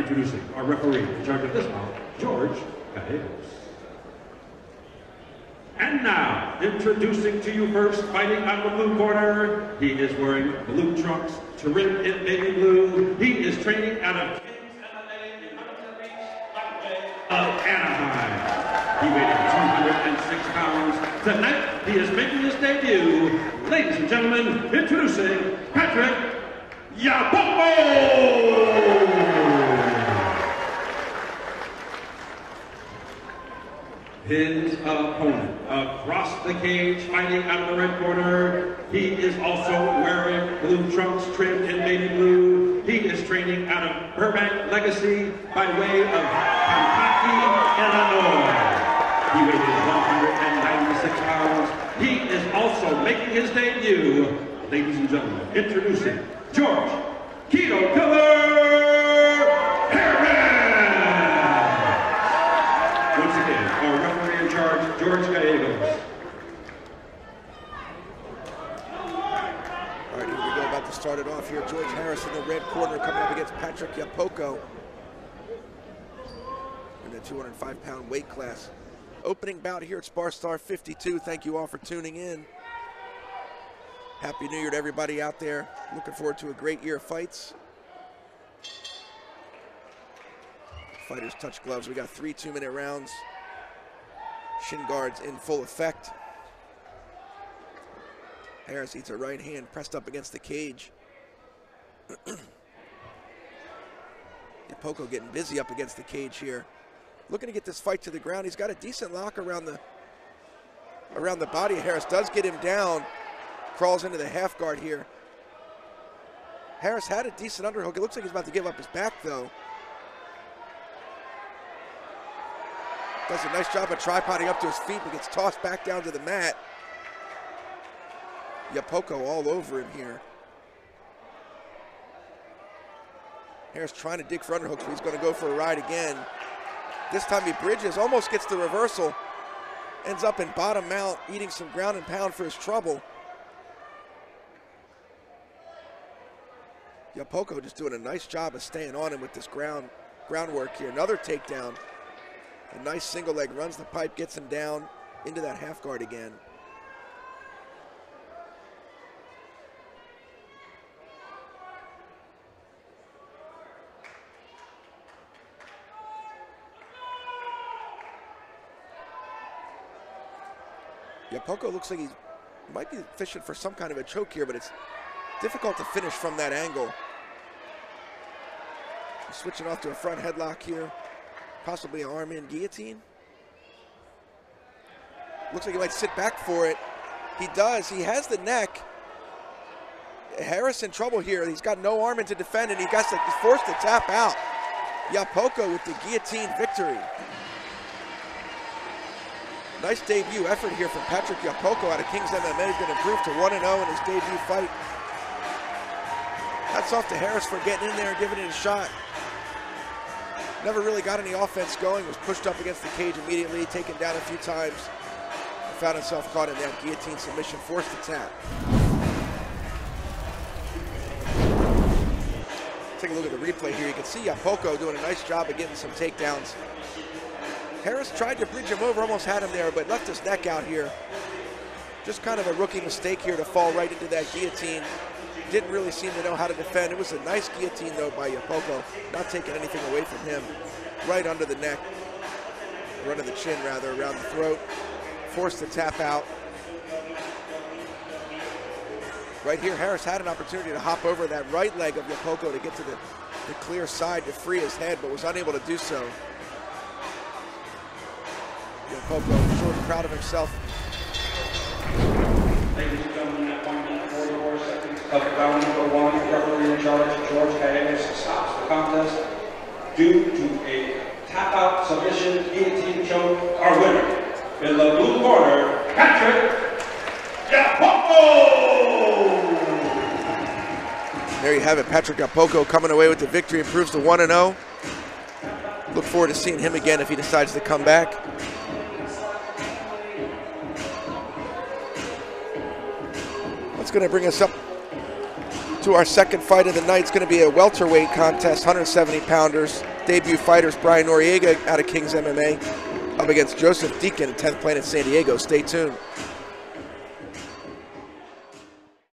introducing our referee in charge of this bout, George Gallegos. And now, introducing to you first, fighting out of the blue corner, he is wearing blue trunks, trimmed in baby blue. He is training out of Kings MMA in Huntington Beach, of Anaheim. He weighed 206 pounds. Tonight, he is making his debut. Ladies and gentlemen, introducing Patrick Yapjoco! His opponent across the cage, fighting out of the red corner. He is also wearing blue trunks trimmed in baby blue. He is training out of Burbank Legacy by way of Kentucky, Illinois. He weighs 196 pounds. He is also making his debut. Ladies and gentlemen, introducing George Keto Killer Harris. Once again, our referee in charge, George Gallegos. All right, here we go. About to start it off here. George Harris in the red corner coming up against Patrick Yapjoco in the 205-pound weight class. Opening bout here at Sparstar 52. Thank you all for tuning in. Happy New Year to everybody out there. Looking forward to a great year of fights. Fighters touch gloves. We got three two-minute rounds. Shin guards in full effect. Harris eats a right hand pressed up against the cage. Poco getting busy up against the cage here. Looking to get this fight to the ground. He's got a decent lock around the around the body. Harris does get him down. Crawls into the half guard here. Harris had a decent underhook. It looks like he's about to give up his back though. Does a nice job of tripoding up to his feet, but gets tossed back down to the mat. Yapjoco all over him here. Harris trying to dig for underhooks, but he's going to go for a ride again. This time he bridges, almost gets the reversal. Ends up in bottom mount, eating some ground and pound for his trouble. Yapjoco just doing a nice job of staying on him with this ground groundwork here. Another takedown. A nice single leg runs the pipe, gets him down into that half guard again. Yapjoco looks like he might be fishing for some kind of a choke here, but it's difficult to finish from that angle. Switching off to a front headlock here. Possibly an arm in guillotine. Looks like he might sit back for it. He does. He has the neck. Harris in trouble here. He's got no arm in to defend, and he got to, forced to tap out. Yapjoco with the guillotine victory. Nice debut effort here from Patrick Yapjoco out of Kings MMA. He's going to improve to 1-0 in his debut fight. Hats off to Harris for getting in there and giving it a shot. Never really got any offense going, was pushed up against the cage immediately, taken down a few times. Found himself caught in that guillotine submission, forced to tap. Take a look at the replay here. You can see Yapjoco doing a nice job of getting some takedowns. Harris tried to bridge him over, almost had him there, but left his neck out here. Just kind of a rookie mistake here to fall right into that guillotine. Didn't really seem to know how to defend. It was a nice guillotine, though, by Yapjoco. Not taking anything away from him. Right under the neck, or under the chin, rather, around the throat. Forced to tap out. Right here, Harris had an opportunity to hop over that right leg of Yapjoco to get to the, the clear side to free his head, but was unable to do so. Yapjoco sure proud of himself. Ladies and gentlemen, at one minute 44 seconds of round number one, referee in charge, George Gallegos, stops the contest due to a tap-out submission guillotine choke. Our winner, in the blue corner, Patrick Yapjoco! There you have it, Patrick Yapjoco coming away with the victory, improves to 1-0. Look forward to seeing him again if he decides to come back. That's going to bring us up to our second fight of the night. It's going to be a welterweight contest, 170 pounders. Debut fighters Brian Noriega out of Kings MMA up against Joseph Deacon, 10th Planet San Diego. Stay tuned.